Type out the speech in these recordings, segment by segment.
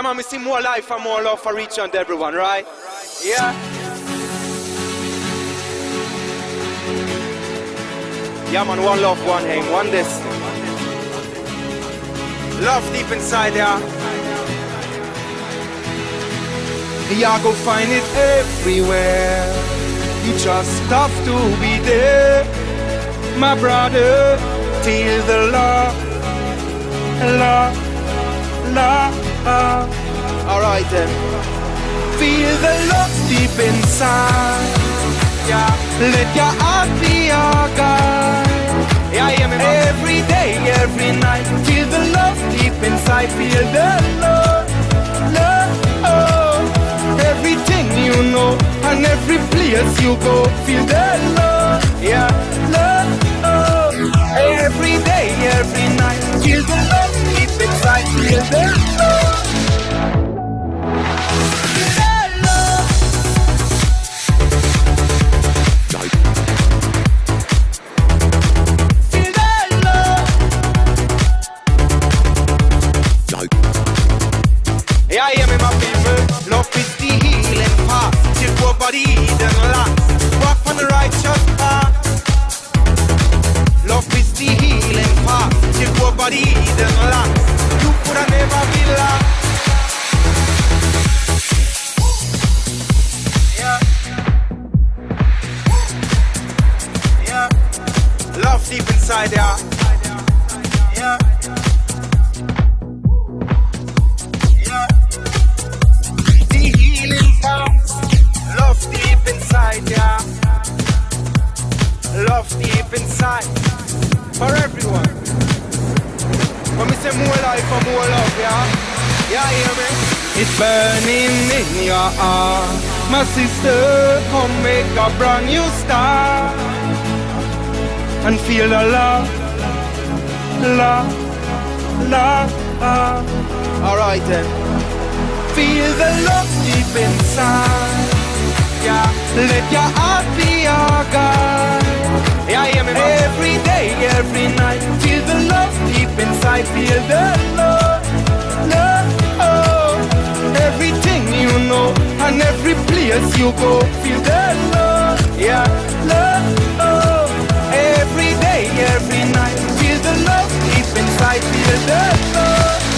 Yeah, man, we see more life and more love for each and everyone, right? Yeah. Yeah, man, one love, one aim, one destiny. Love deep inside there. Yeah, go find it everywhere. You just have to be there, my brother. Feel the love, love, love. Alright then. Feel the love deep inside. Yeah. Let your heart be your guide. Yeah, yeah, me. Every day, every night. Feel the love deep inside. Feel the love, love. Oh. Everything you know and every place you go. Feel the love, Yeah. love. Oh. Every day, every night. Path. Till your body then last. Walk on the righteous path. Love is the healing path. Till your body then last. You coulda never be lost. Love deep inside ya. Yeah. Yeah. The healing comes. Love deep inside, yeah. Love deep inside. For everyone. When we say more life and more love, yeah. Yeah, hear me? It's burning in your heart. My sister, come make a brand new start. And feel the love, love, love. Alright then. Feel the love deep inside. Yeah. Let your heart be your guide. Yeah, hear me, man. Every day, every night. Feel the love deep inside. Feel the love, love. Oh. Everything you know and every place you go. Feel the love, Yeah. love. Oh. Every day, every night. Feel the love deep inside. Feel the love.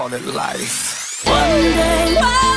Call it life. One day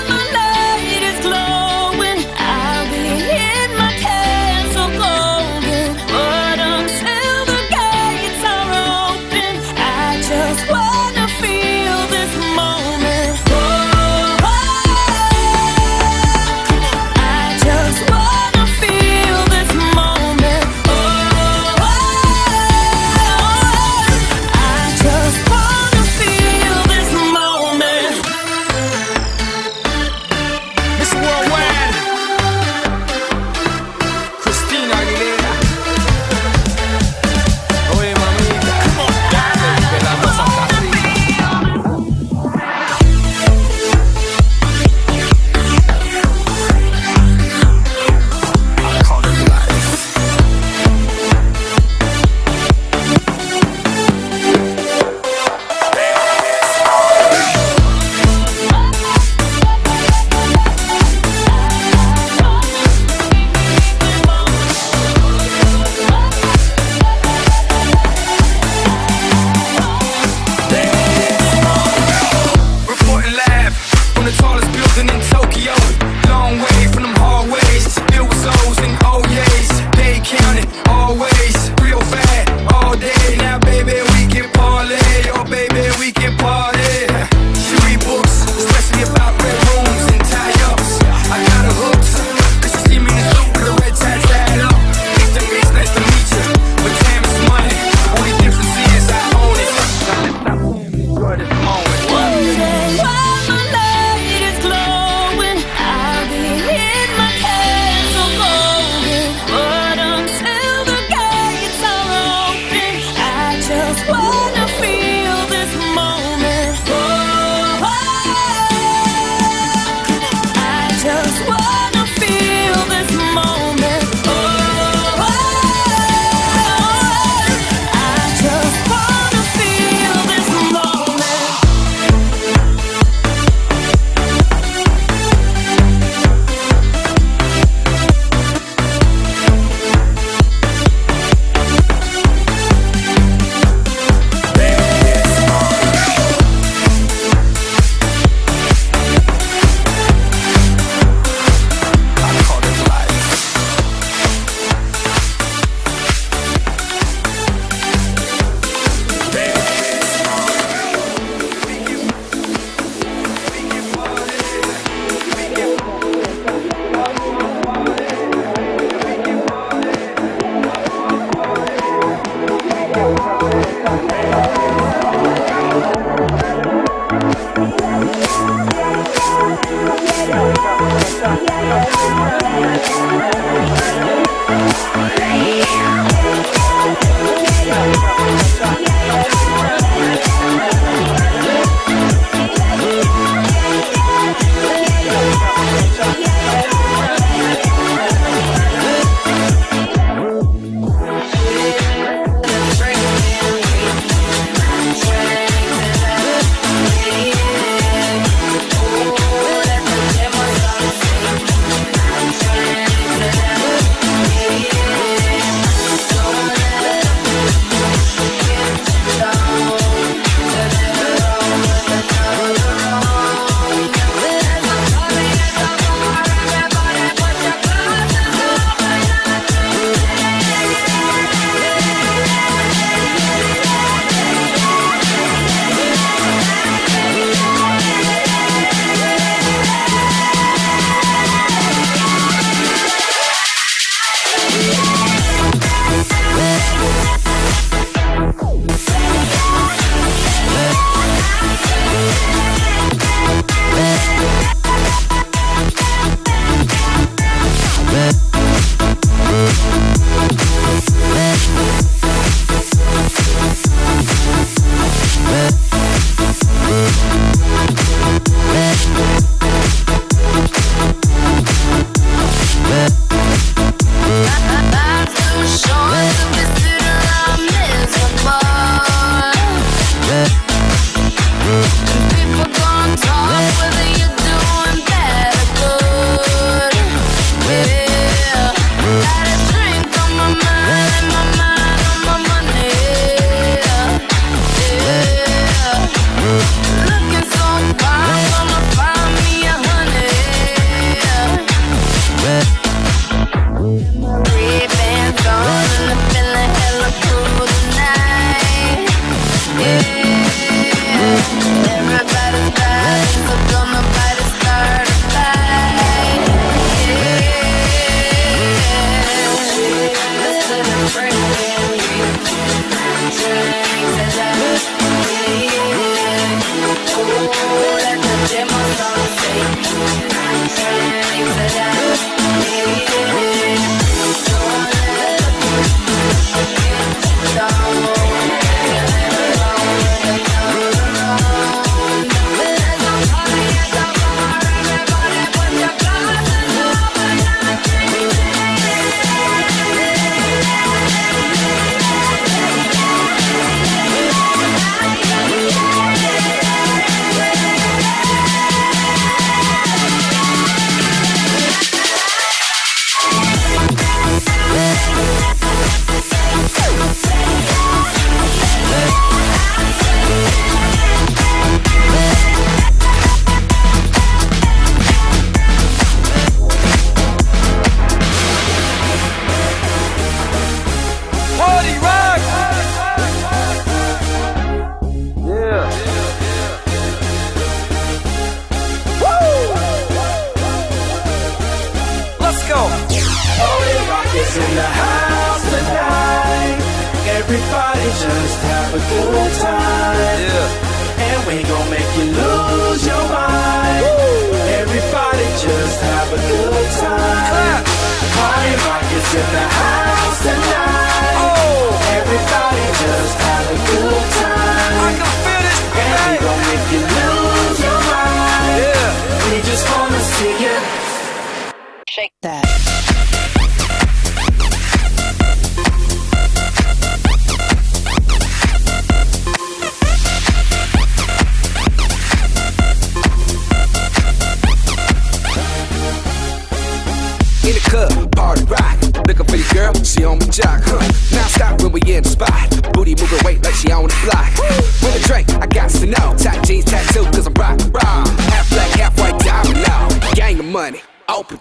That.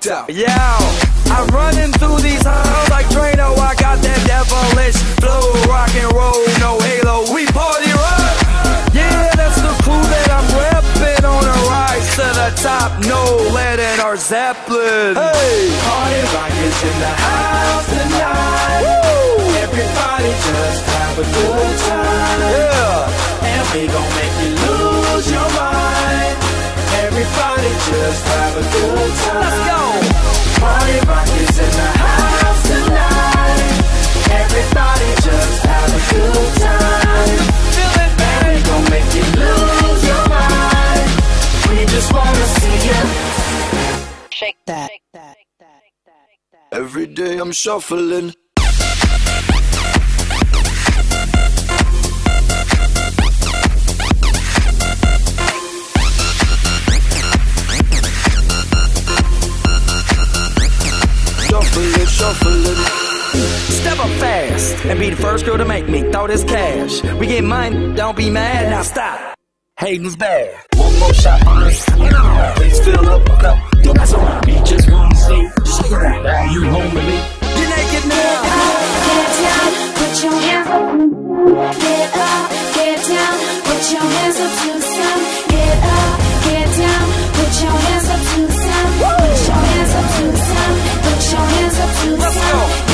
Open up. Yo, I'm running through these halls like Drano. I got that devilish flow, rock and roll, no halo. We party rock. Yeah, that's the crew that I'm repping on a rise to the top. No lead in our Zeppelin. Hey, party rock is in the house tonight. Woo! Everybody just have a good time. Yeah, and we gon' make you lose your mind. Everybody just have a good time. Let's go. I'm shuffling. Step up fast and be the first girl to make me throw this cash. We get mine, don't be mad, now stop. Hating's bad. One more shot, please fill up cup. Don't mess around me, just wanna are you home with me? You naked now. Get down, put your hands up. Get up, get down, put your hands up to the sun. Get up, get down, put your hands up to the sun. Put your hands up to the sun. Put your hands up to the sun.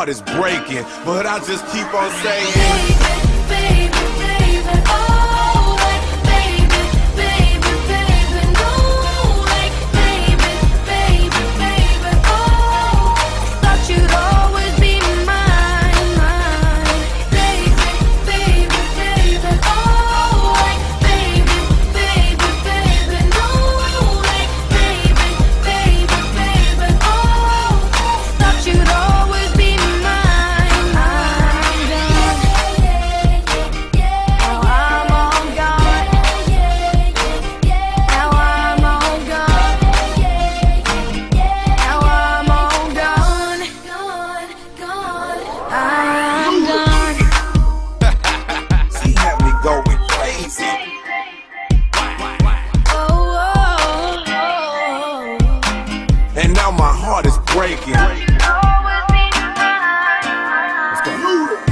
Heart is breaking, but I just keep Move it.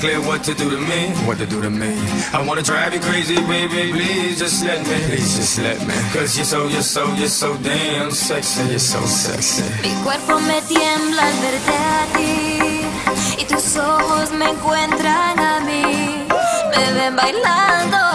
clear what to do to me, what to do to me. I wanna drive you crazy, baby, please just let me, please just let me. Cause you're so, you're so, you're so damn sexy, you're so sexy. Mi cuerpo me tiembla al verte a ti, y tus ojos me encuentran a mí. Me ven bailando.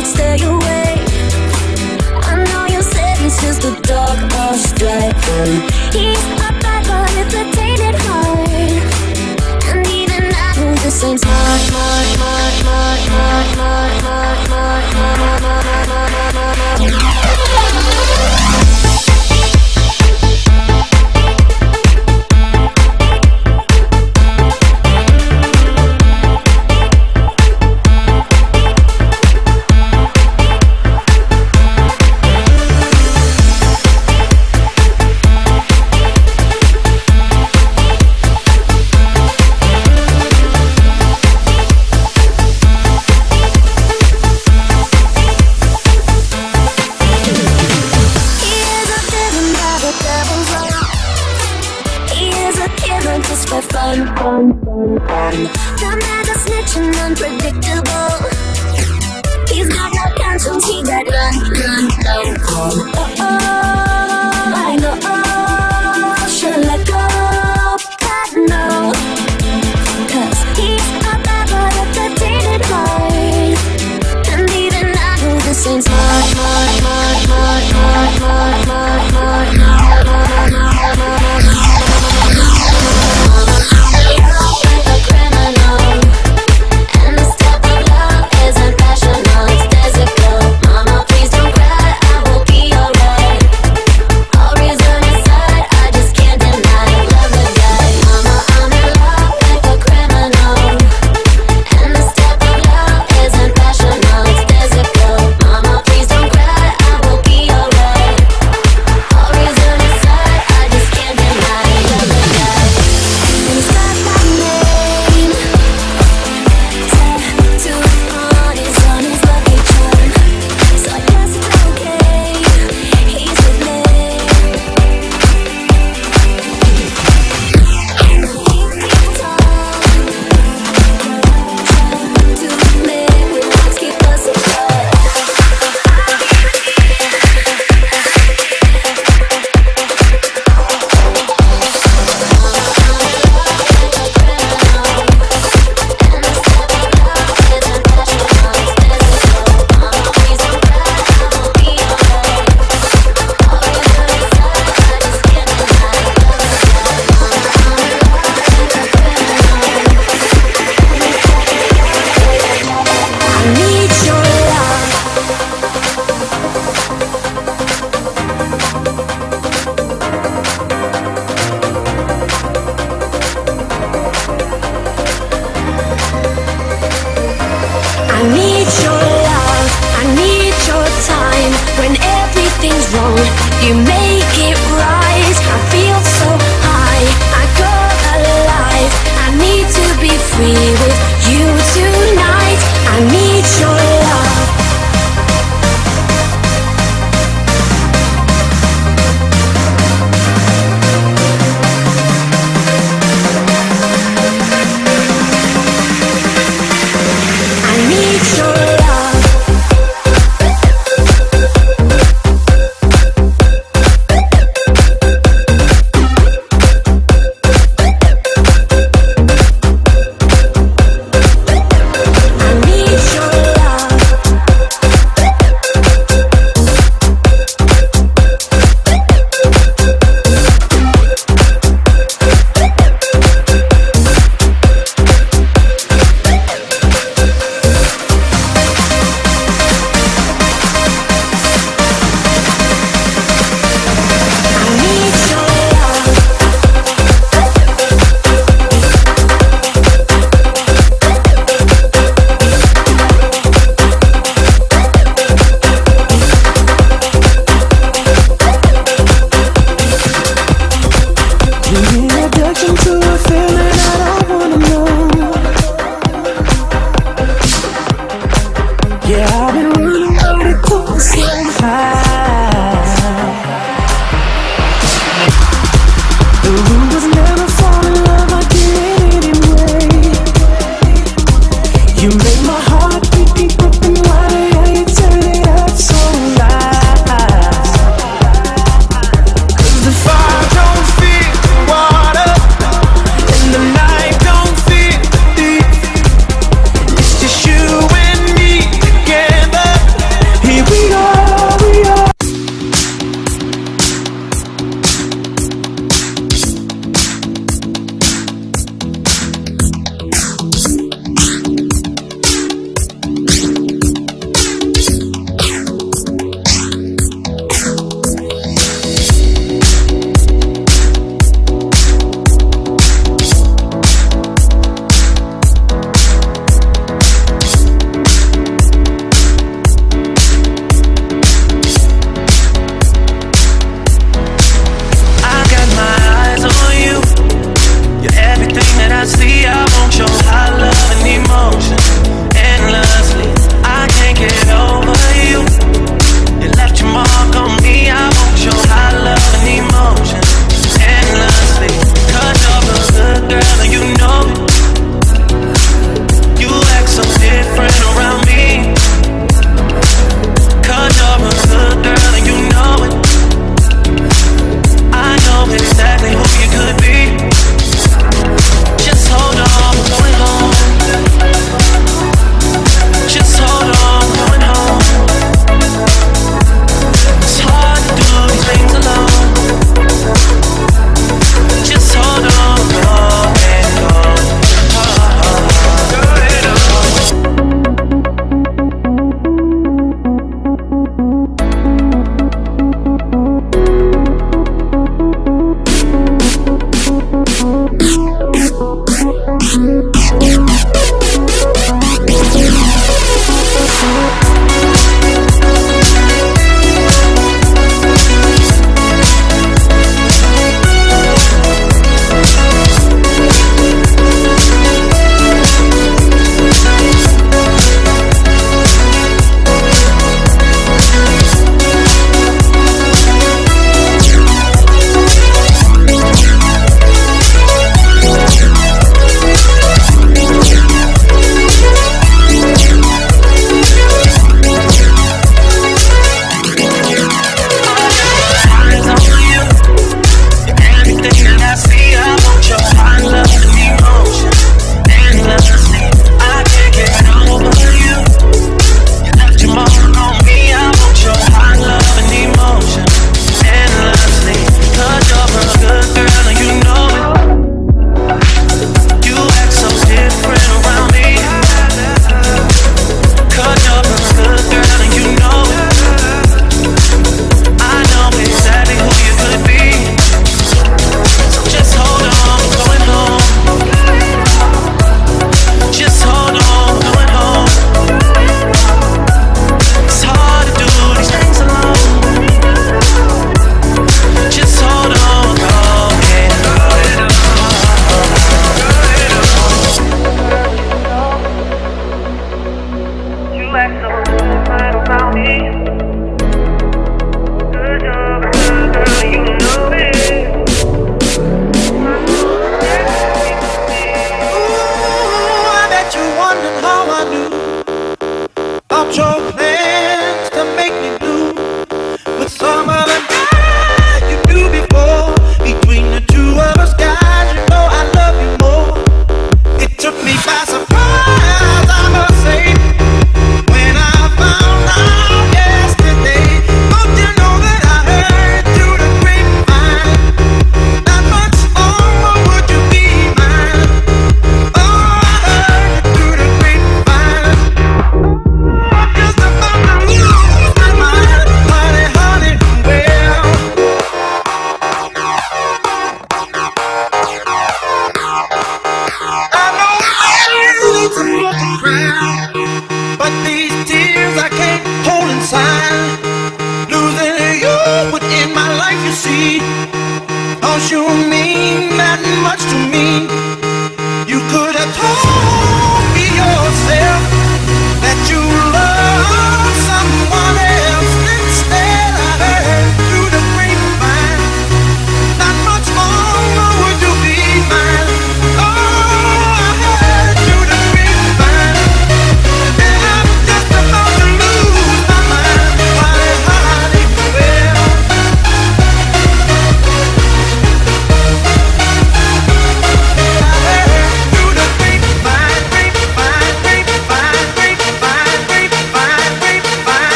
should stay away. I know you said it's just the dog of strife. He's a bad boy with a tainted heart. And even I know this ain't smart, smart, smart, smart, smart, smart, smart, smart, smart, smart, smart, smart, smart, smart, smart, smart, smart, smart,